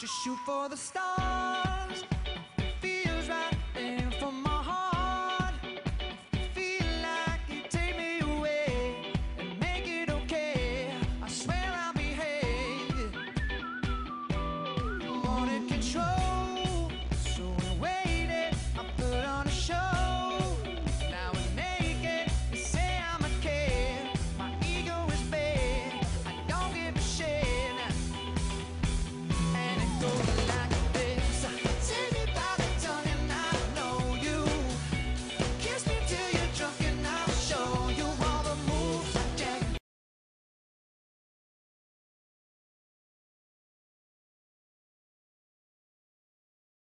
Just shoot for the stars.